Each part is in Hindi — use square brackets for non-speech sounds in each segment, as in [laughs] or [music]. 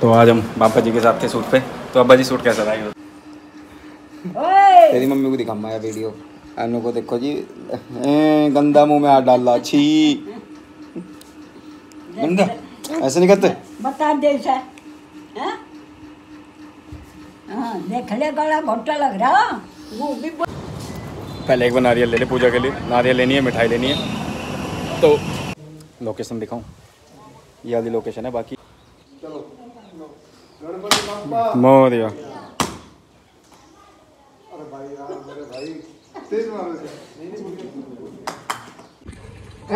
तो आज हम बाबा जी के साथ थे सूट पे। तो अब्बा जी सूट कैसा रहेगा तेरी मम्मी को दिखाऊँगा ये वीडियो। अनु को देखो जी। ए, गंदा मुँह में हाथ डाला छी। गंदा? ऐसे नहीं करते? बता दे सर हाँ? हाँ, देख ले गला घोटा लग रहा वो भी पहले एक बार नारियल ले ले पूजा के लिए। नारियल लेनी है मिठाई लेनी है। तो लोकेशन दिखाऊँ। ये वाली लोकेशन है बाकी। मोरिया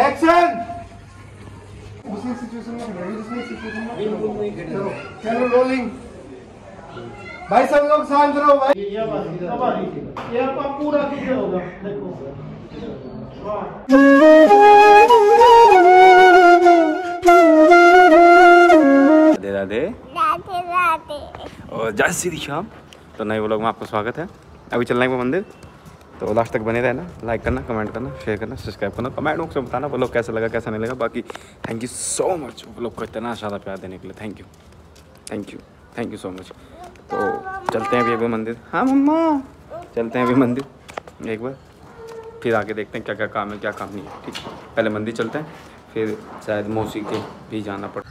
एक्शन उसी सिचुएशन में खड़े जिसमें सिचुएशन में चलो चलो रोलिंग भाई सब लोग शांत रहो भाई। ये पूरा होगा। देखो। और जय श्री श्याम तो नए व्लॉग में आपका स्वागत है। अभी चलना है वो मंदिर। तो लास्ट तक बने रहना लाइक करना कमेंट करना शेयर करना सब्सक्राइब करना कमेंट बॉक्स में बताना व्लॉग कैसा लगा, कैसा नहीं लगा। बाकी thank you so much vlog को इतना ज़्यादा प्यार देने के लिए। Thank you thank you thank you so much तो चलते हैं अभी एक बार मंदिर। हाँ मम्मा, चलते हैं अभी मंदिर। एक बार, फिर आगे देखते हैं क्या क्या काम है, क्या काम नहीं है। ठीक, पहले मंदिर चलते हैं, फिर शायद मौसी के भी जाना पड़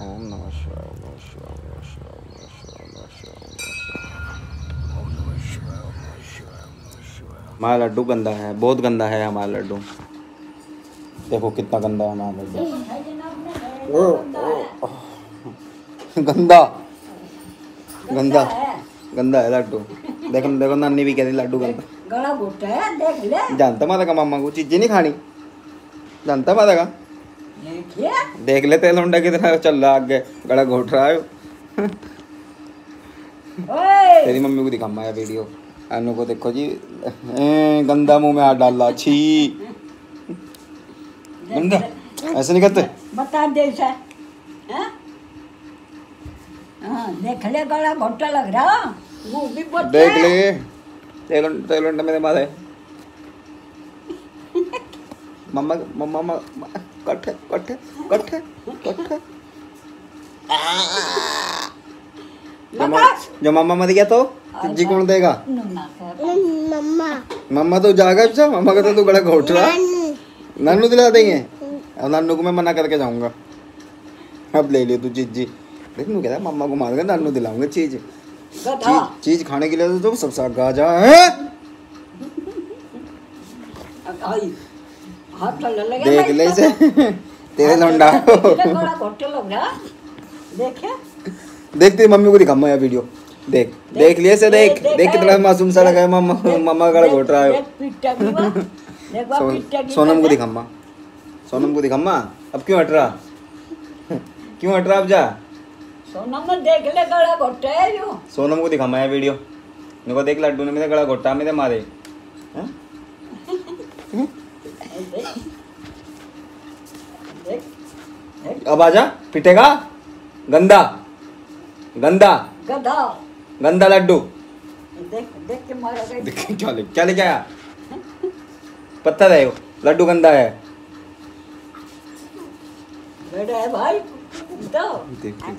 ओम नमः शिवाय ओम नमः शिवाय ओम नमः शिवाय ओम नमः शिवाय ओम नमः शिवाय ओम नमः शिवाय ओम नमः शिवाय ओम नमः शिवाय हमारा लड्डू गंदा है बहुत गंदा है हमारा लड्डू। देखो कितना गंदा है हमारा लड्डू। गंदा गंदा गंदा है लड्डू। देखो देखो नानी भी कह रही लड्डू गंदा। है जानता माता का मामा को चीज़ें नहीं खानी। जानता माता का? देख ले तेल होंडा कितना चल रहा आगे गला घोट रहा है। तेरी मम्मी को दिखाऊँगा ये वीडियो। अनु को देखो जी। ए, गंदा मुँह में हाथ डाला छी। गंदा ऐसे नहीं करते? बता दे सर हाँ? हाँ, देख ले गला घोटा लग रहा। वो भी बोल देख ले। तेल तेल होंडा मेरे मारे। मम्मा मम्मा मम्मा कट्ठे कट्ठे कट्ठे कट्ठे जो मम- जो मम्मा मर गया तो? जी कौन देगा? मम्मा मम्मा। तो जागा अच्छा मम्मा का तो तू गला घोट रहा। नानू। दिला देंगे। अब नानू को मैं मना करके जाऊँगा। अब ले लियो तू चीज़ जी। देख नू कहता मम्मा को मार कर नानू दिलाऊँगा चीज़। चीज़ चीज़ खाने के लिए तो सबसे गाजा है। आई। हाथ तो लग। देख ले इसे। तेरे लौंडा रहा। देखे। देख तेरी मम्मी को दिखाऊँगा यार वीडियो। देख देख लिए से देख देख कितना मासूम सा लगा है मम्मा मम्मा का घोट रहा है। देख पिट्टा की देख सोनम को सोनम दिखाऊँगा? अब क्यों हट रहा? [laughs] क्यों हट रहा अब जा? सोनम देख ले घोटे है सोनम को दिखाऊँगा यार वीडियो। मेरे को देख लड्डू ने मेरे गला घोटा मेरे मारे? देख देख। अब आजा पिटेगा? गंदा। गंदा। गधा गंदा लड्डू। देख देख के मारा क्या ले क्या लेके आया? पत्थर है वो लड्डू गंदा है। बड़ा है भाई तो देख देख।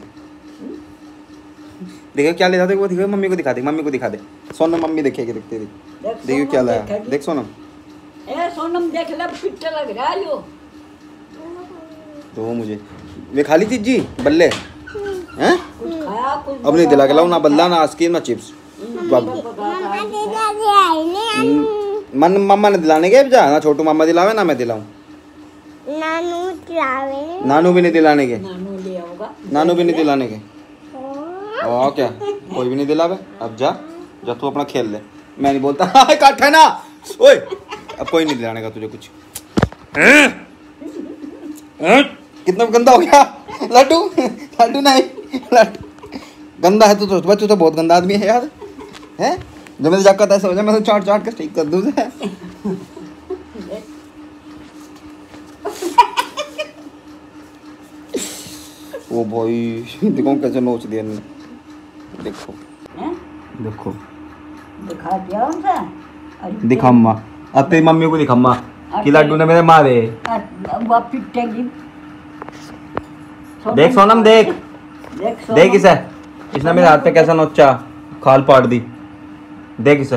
देखो क्या ले जाते वो दिखो मम्मी को दिखा दे मम्मी को दिखा दे। सोनम मम्मी देखेगी देखते देख। देख देखियो क्या लाया देख सोनम। ए सोनम देख ले पिट्टा लग रहा है यो। दो मुझे। वे खाली थी जी बल्ले। हैं? अब नहीं दिला के लाओ ना बल्ला ना आइसक्रीम ना चिप्स। मन मम्मा ने दिलाने के जा ना छोटू मामा दिलावे ना मैं दिलाऊं। नानू नानू भी नहीं दिलाने के। नानू ले होगा नानू भी नहीं दिलाने के। और क्या? कोई भी नहीं दिलावे। अब जा जा तू अपना खेल ले। मैं नहीं बोलता हाय काट है ना। ओए अब कोई नहीं दिलाने का तुझे कुछ। हैं? हैं? कितना गंदा हो गया। लड्डू लड्डू नहीं। गंदा है तू तो बच्चू तो बहुत गंदा आदमी है यार। हैं? जब मेरे जाकर ऐसा हो जाए मैं तो चाट चाट के ठीक कर दूँ। ओ भाई देखो कैसे नोच दिया इन्होंने देखो। हैं? देखो। दिखा दिया उनसे? अरे दिखम्मा अब तेरी मम्मी को दिखम्मा कि लड्डू ने मेरे मारे। देख सोनम देख। देख इसे। इसने मेरे हाथ पे कैसा नोचा? खाल पाट दी। देख इसे।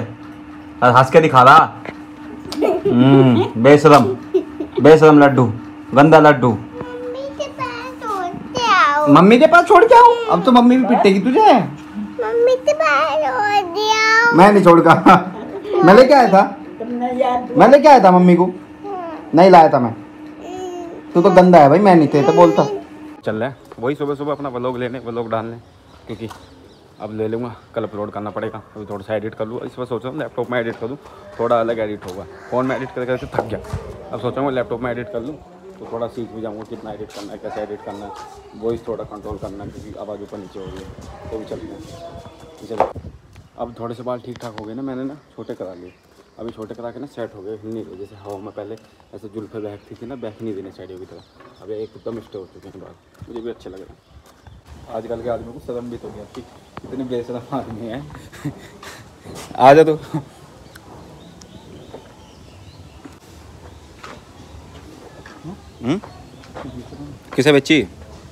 हंस के दिखा रहा। हम्म बेशरम बेशरम लड्डू। गंदा लड्डू। मम्मी के पास होते आओ। मम्मी के पास छोड़ के आऊँ? अब तो मम्मी भी पिटेगी तुझे। मम्मी के पास मैं नहीं छोड़ का। मैं लेके आया था। मैं लेके आया था मम्मी को। नहीं लाया था मैं। तू तो गंदा है भाई मैं नहीं थे तो बोलता। चल रहा है। वही सुबह सुबह अपना व्लॉग लेने व्लॉग डालने, क्योंकि अब ले लूँगा, कल अपलोड करना पड़ेगा, अभी थोड़ा सा एडिट कर लूँ इस बार सोच रहा हूँ लैपटॉप में एडिट कर दूँ थोड़ा अलग एडिट होगा। फ़ोन में एडिट कर करके थक गया। अब सोच हूँ लैपटॉप में एडिट कर लूँ तो थोड़ा सीख भी जाऊँगा कितना एडिट करना है, कैसे एडिट करना है। वॉइस थोड़ा कंट्रोल करना है, क्योंकि आवाज़ ऊपर नीचे हो है तो भी चलते हैं। चलो। अब थोड़े से बाल ठीक ठाक हो गए ना, मैंने ना, छोटे करा लिए। अभी छोटे करा के ना सेट हो गए हिल नहीं रहे जैसे हवा में पहले ऐसे जुल्फे बैठती थी ना बैठ नहीं देने साइडियों की तरह अब एक एकदम स्टे हो चुके हैं बाल मुझे भी अच्छे लग रहे हैं। आजकल के आदमी को शर्म भी तो नहीं आती। इतने बेशरम आदमी है। [laughs] आ जा तू? किसे बेची?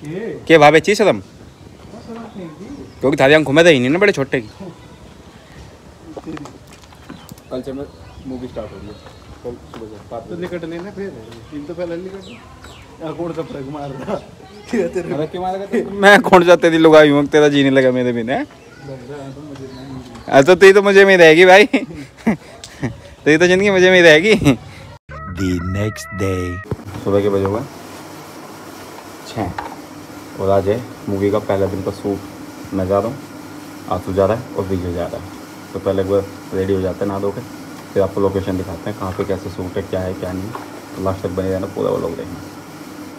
के? भा बेची शर्म? क्योंकि थारी आँखों में तो ही नहीं ना बड़े छोटे की। कल से मैं मूवी स्टार्ट हो रही है। कल सुबह से सात तो। लिकट लेना फिर? तीन तो पहले लिकट या कौन सा मार रहा? तेरा तेरे अरे क्यों मारेगा? मैं कौन सा तेरी लुगाई हूँ? तेरा जीने लगा मेरे बिना। अच्छा तो तो मुझे में रहेगी भाई। तेरी तो ज़िंदगी मुझे में रहेगी। The next day. सुबह के बजे हुए छः और आज है मूवी का पहला दिन का शूट। मैं जा रहा हूँ। आँसू जा रहा है और विजय जा रहा है। तो पहले बार रेडी हो जाते हैं, नहा धो के फिर आपको लोकेशन दिखाते हैं, कहाँ पे कैसे सूट है, क्या है, क्या नहीं। तो लास्ट तक बने रहना, पूरा वो लोग देखना।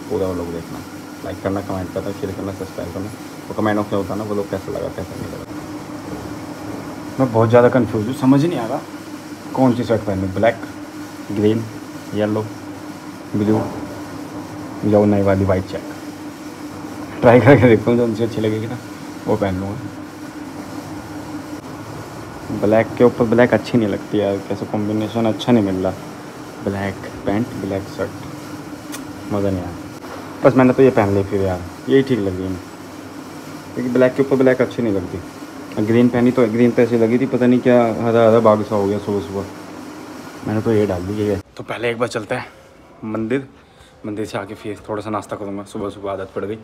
पूरा वो लोग देखना। लाइक करना कमेंट करना शेयर करना सब्सक्राइब करना। और कमेंट में बताना वो लोग कैसा लगा, कैसा नहीं लगा। मैं बहुत ज़्यादा कन्फ्यूज़ हूँ, समझ नहीं आ रहा कौन सी शर्ट पहननी ब्लैक ग्रीन येलो ब्लू या नई वाली वाइट चेक ट्राई करके देखता हूँ जो उनसे अच्छी लगेगी ना, वो पहन लूँगा। ब्लैक के ऊपर ब्लैक अच्छी नहीं लगती यार, कैसे कॉम्बिनेशन अच्छा नहीं मिल रहा। Black pant, black shirt. मज़ा नहीं आया। बस मैंने तो ये पहन ली फिर यार, यही ठीक लगी क्योंकि ब्लैक के ऊपर ब्लैक अच्छी नहीं लगती। ग्रीन पहनी तो ग्रीन तो ऐसी लगी थी, पता नहीं क्या हरा हरा बाग सा हो गया सुबह सुबह। मैंने तो ये डाल दी है तो पहले एक बार चलते हैं मंदिर। मंदिर से आके फिर थोड़ा सा नाश्ता करूँगा, सुबह सुबह आदत पड़ गई।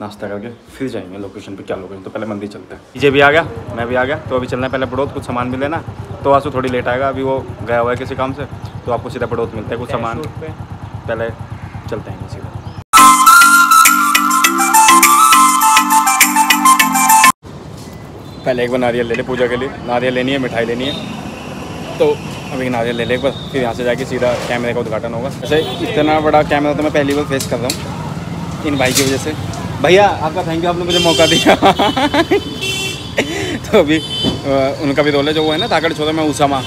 नाश्ता करके फिर जाएँगे लोकेशन पे क्या लोकेशन तो पहले मंदिर चलते हैं। डीजे भी आ गया मैं भी आ गया तो अभी चलना है। पहले बड़ौत कुछ सामान भी लेना तो आँसू थोड़ी लेट आएगा अभी वो गया हुआ है किसी काम से तो आपको सीधा बड़ौत मिलता है कुछ सामान। पहले चलते हैं सीधा पहले एक बार नारियल ले ले पूजा के लिए। नारियल लेनी है मिठाई लेनी है। तो अभी नारियल ले ले एक बार फिर यहाँ से जाके सीधा कैमरे का उद्घाटन होगा। ऐसे इतना बड़ा कैमरा तो मैं पहली बार फेस कर रहा हूँ इन भाई की वजह से। भैया आपका थैंक यू आपने मुझे मौका दिया। [laughs] तो अभी उनका भी रोल है जो वो है ना ताकड़ छोटा में उसामा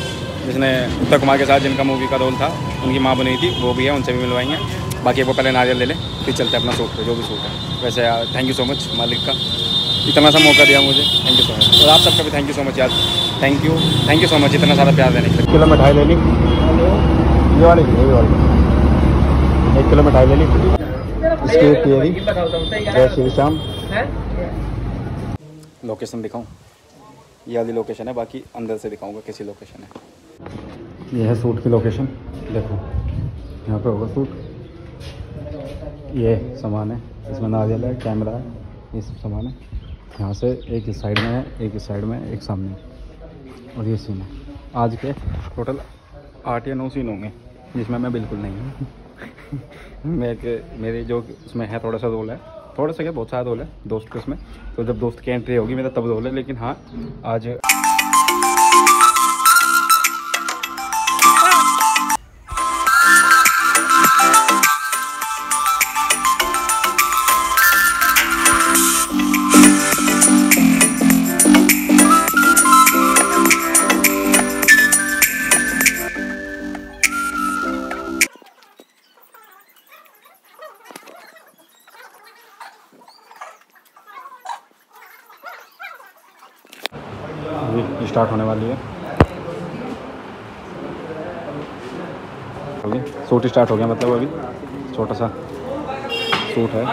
जिसने उत्तर कुमार के साथ जिनका मूवी का रोल था उनकी माँ बनी थी वो भी है उनसे भी मिलवाएँगे बाकी वो पहले नारियल ले लें फिर चलते हैं अपना सूट पे जो भी सूट है। वैसे थैंक यू सो मच मालिक का। इतना सा मौका दिया मुझे थैंक यू सो मच और आप सबका भी थैंक यू सो मच यार। Thank you thank you so much इतना सारा प्यार देने के लिए। किलो मिठाई ले ली। ये वाली ये वाली। एक किलो मिठाई ले ली। जय श्री श्याम। लोकेशन दिखाऊँ? ये वाली लोकेशन है बाकी अंदर से दिखाऊँगा कैसी लोकेशन है। ये है सूट की लोकेशन देखो यहाँ पे होगा सूट ये सामान है इसमें नारियल है कैमरा है ये सब सामान है। यहाँ से एक इस साइड में है एक इस साइड में एक सामने और ये सीन है। आज के टोटल आठ या नौ सीन होंगे जिसमें मैं बिल्कुल नहीं हूँ। मेरे मेरे जो उसमें है थोड़ा सा रोल है। थोड़ा सा क्या, बहुत सारा रोल है दोस्त के उसमें। तो जब दोस्त की एंट्री होगी, मेरा तब रोल है। लेकिन हाँ आज स्टार्ट होने वाली है। अभी सूट स्टार्ट हो गया मतलब अभी। छोटा सा सूट है।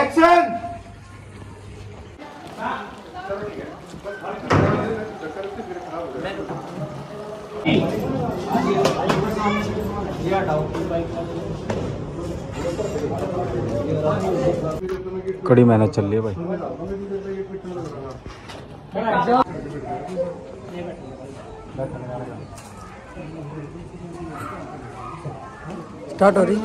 एक्शन कड़ी मेहनत चल रही है भाई। स्टार्ट हो रही?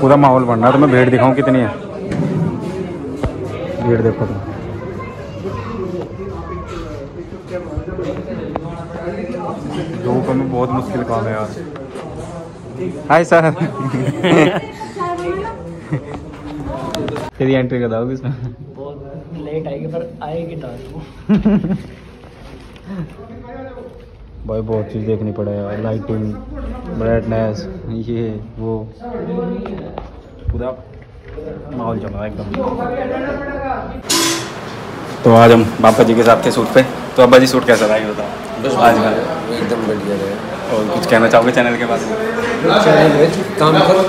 पूरा माहौल बन रहा है तो मैं भीड़ दिखाऊँ कितनी है। भीड़ देखो तुम। धूप में बहुत मुश्किल काम है यार हाय सर फिर एंट्री कर दोगे इसमें? बहुत लेट आएगी पर आएगी तो भाई बहुत चीज़ देखनी पड़े यार। लाइटिंग ब्राइटनेस ये वो। पूरा माहौल चल रहा है एकदम। तो आज हम बापा जी के साथ थे सूट पे। तो अब्बा जी सूट कैसा रहा? ये बताओ। बस आज का। एकदम बढ़िया रहे। और कुछ कहना चाहोगे चैनल के बारे में? काम करो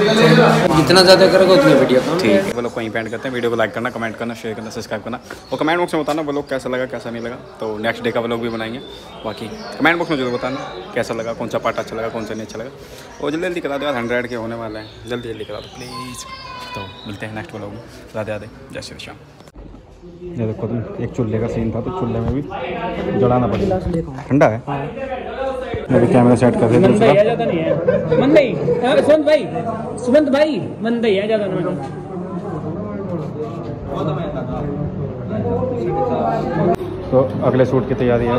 जितना ज़्यादा करोगे उतनी बढ़िया काम। ठीक। है वो लोग को यहीं पेंट करते हैं वीडियो को लाइक करना कमेंट करना शेयर करना सब्सक्राइब करना। और कमेंट बॉक्स में बताना वो लोग कैसा लगा कैसा नहीं लगा। तो नेक्स्ट डे का व्लॉग भी बनाएँगे। बाकी कमेंट बॉक्स में ज़रूर बताना कैसा लगा कौन सा पार्ट अच्छा लगा कौन सा नहीं अच्छा लगा। और जल्दी जल्दी करा दो यार हंड्रेड के होने वाले हैं। जल्दी जल्दी करा दो प्लीज़ तो मिलते हैं नेक्स्ट व्लॉग में। राधे राधे जय श्री श्याम ये देखो तुम एक चूल्हे का सीन था तो चूल्हे में भी जलाना पड़ेगा। ठंडा है? मेरे कैमरा सेट कर दूसरा ज़्यादा नहीं है। मंदई हाँ, सुमंत भाई सुमंत भाई मंदई है ज़्यादा नहीं तो अगले शूट की तैयारी है।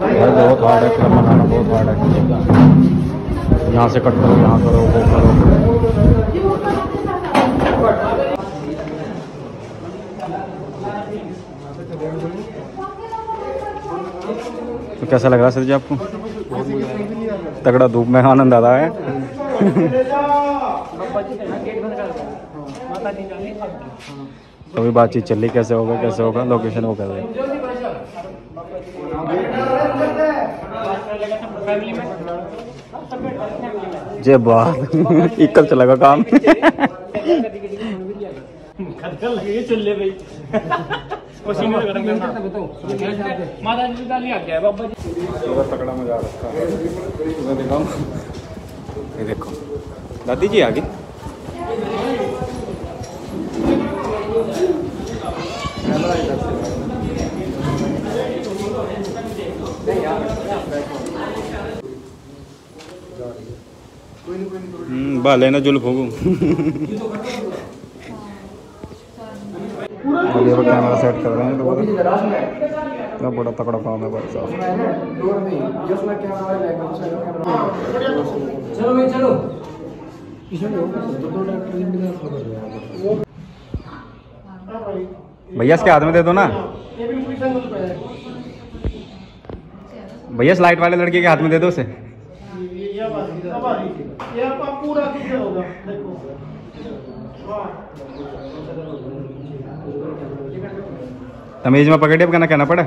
भाई बहुत हार्ड है फ़िल्म बनाना बहुत हार्ड है। यहाँ से कट करो यहाँ करो वो करो। कैसा लग रहा सर जी आपको? तगड़ा धूप में आनंद आ रहा है। तो अभी बातचीत चल रही, कैसे होगा कैसे होगा लोकेशन वो कर रहे जय बात इक्कल चलेगा काम। गरम करना माता जी का लिया गया, बाबा जी। तगड़ा मज़ा रखा मैं दिखाऊँ ये देखो। दादी जी आगे हम्म, बाले ना जुल्फ होगू कैमरा सेट कर रहे हैं लोग। इतना बड़ा तगड़ा काम है भाई साहब। भैया, इसके हाथ में दे दो ना। भैया स्लाइट वाले लड़के के हाथ में दे दो उसे। तमीज में पकड़े कहना कहना पड़े।